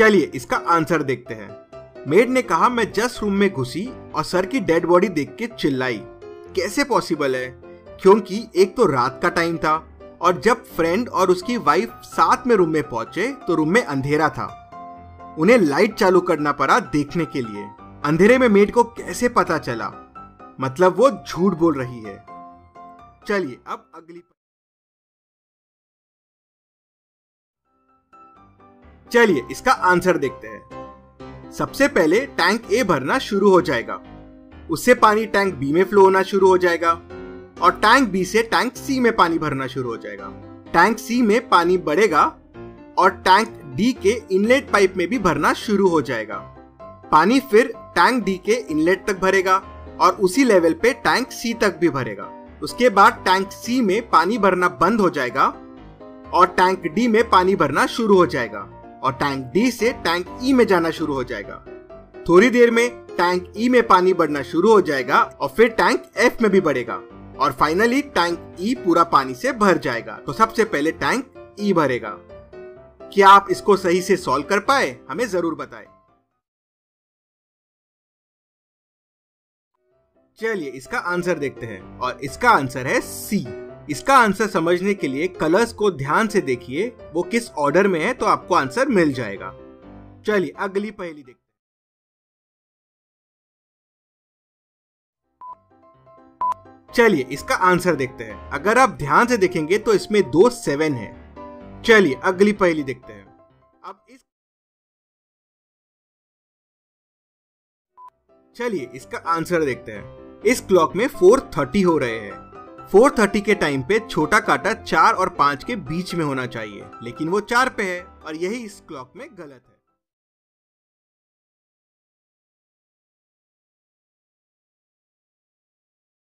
चलिए इसका आंसर देखते हैं। मेड ने कहा, मैं जस्ट रूम में घुसी और सर की डेड बॉडी देख के चिल्लाई। कैसे पॉसिबल है? क्योंकि एक तो रात का टाइम था और जब फ्रेंड और उसकी वाइफ साथ में रूम में पहुँचे तो रूम में अंधेरा था। उन्हें लाइट चालू करना पड़ा देखने के लिए। अंधेरे में मेड को कैसे पता चला? मतलब वो झूठ बोल रही है। चलिए, अब अगली चलिए इसका आंसर देखते हैं। सबसे पहले टैंक ए भरना शुरू हो जाएगा। उससे पानी टैंक बी में फ्लो होना शुरू हो जाएगा और टैंक बी से टैंक सी में पानी भरना शुरू हो जाएगा। टैंक सी में पानी बढ़ेगा और टैंक डी के इनलेट पाइप में भी भरना शुरू हो जाएगा। पानी फिर टैंक डी के इनलेट तक भरेगा और उसी लेवल पे टैंक सी तक भी भरेगा। उसके बाद टैंक सी में पानी भरना बंद हो जाएगा और टैंक डी में पानी भरना शुरू हो जाएगा। और टैंक डी से टैंक ई में जाना शुरू हो जाएगा। थोड़ी देर में टैंक ई में पानी बढ़ना शुरू हो जाएगा और फिर टैंक एफ़ में भी बढ़ेगा। और फाइनली टैंक ई पूरा पानी से भर जाएगा। तो सबसे पहले टैंक ई भरेगा। क्या आप इसको सही से सॉल्व कर पाए? हमें ज़रूर बताएँ। चलिए इसका आंसर देखते हैं और इसका आंसर है सी इसका आंसर समझने के लिए कलर्स को ध्यान से देखिए, वो किस ऑर्डर में है तो आपको आंसर मिल जाएगा। चलिए, अगली पहली देखते चलिए, इसका आंसर देखते हैं। अगर आप ध्यान से देखेंगे तो इसमें दो सेवन है। चलिए, अगली पहली देखते हैं। अब इस चलिए, इसका आंसर देखते हैं। इस क्लॉक में 4:30 हो रहे हैं। 4:30 के टाइम पे छोटा काटा चार और पाँच के बीच में होना चाहिए, लेकिन वो चार पे है और यही इस क्लॉक में गलत है।